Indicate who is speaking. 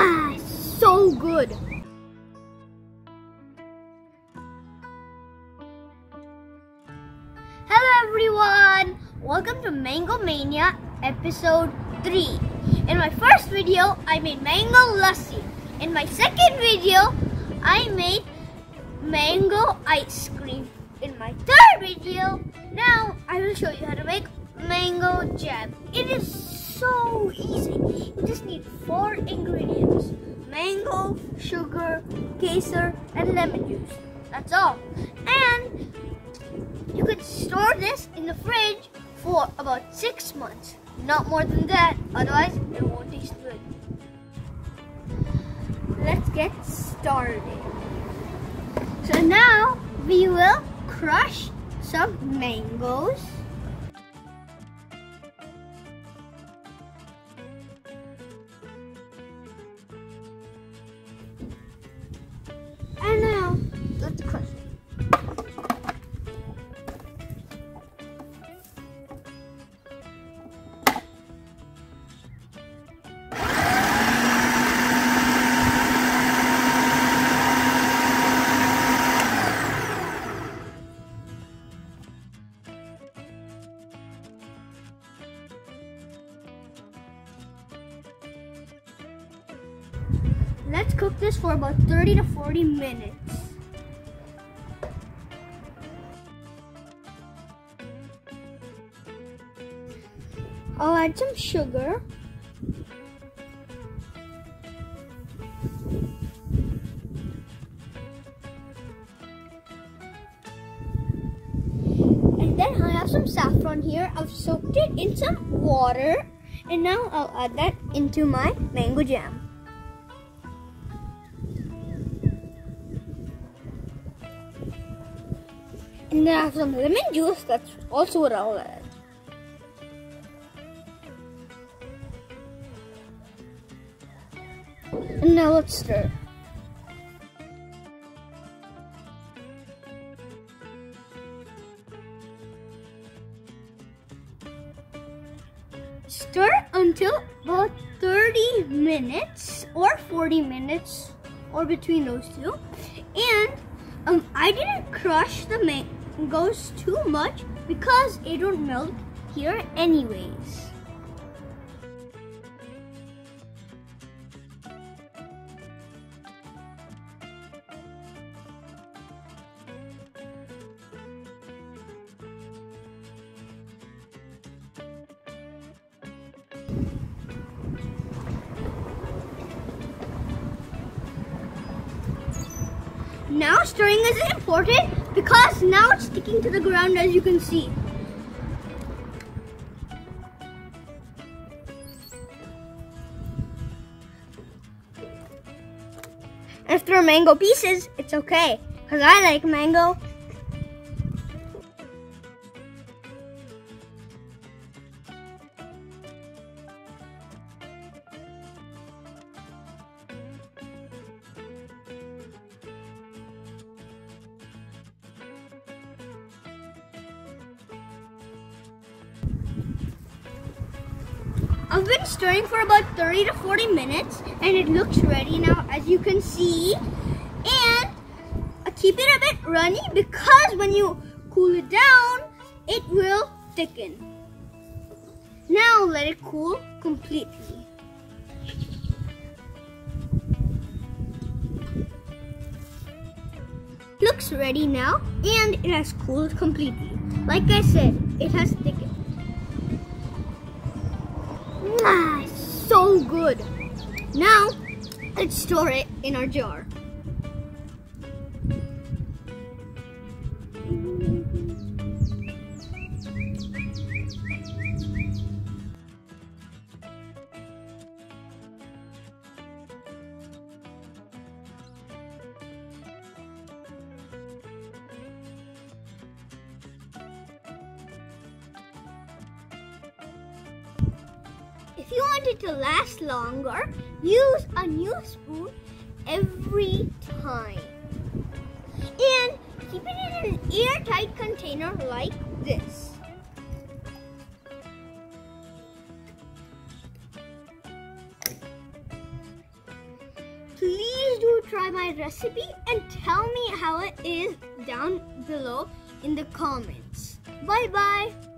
Speaker 1: Ah, so good. Hello everyone! Welcome to Mango Mania episode 3. In my first video, I made mango lassi. In my second video, I made mango ice cream. In my third video, now I will show you how to make mango jam. It is so easy. You just need four ingredients. Mango, sugar, kesar, and lemon juice. That's all. And you could store this in the fridge for about six months. Not more than that, otherwise it won't taste good. Let's get started. So now we will crush some mangoes. Let's cook this for about 30 to 40 minutes. I'll add some sugar. And then I have some saffron here. I've soaked it in some water. And now I'll add that into my mango jam. And then I have some lemon juice. That's also add. And now let's stir. Stir until about 30 minutes or 40 minutes or between those two. And um, I didn't crush the mangoes too much because it don't melt here anyways. Now stirring is important because now it's sticking to the ground as you can see. If there are mango pieces, it's okay because I like mango. I've been stirring for about 30 to 40 minutes and it looks ready now as you can see. And I keep it a bit runny because when you cool it down, it will thicken. Now let it cool completely. Looks ready now and it has cooled completely. Like I said, it has thickened. Ah, so good. Now, let's store it in our jar. If you want it to last longer, use a new spoon every time. And keep it in an airtight container like this. please do try my recipe and tell me how it is down below in the comments. Bye bye.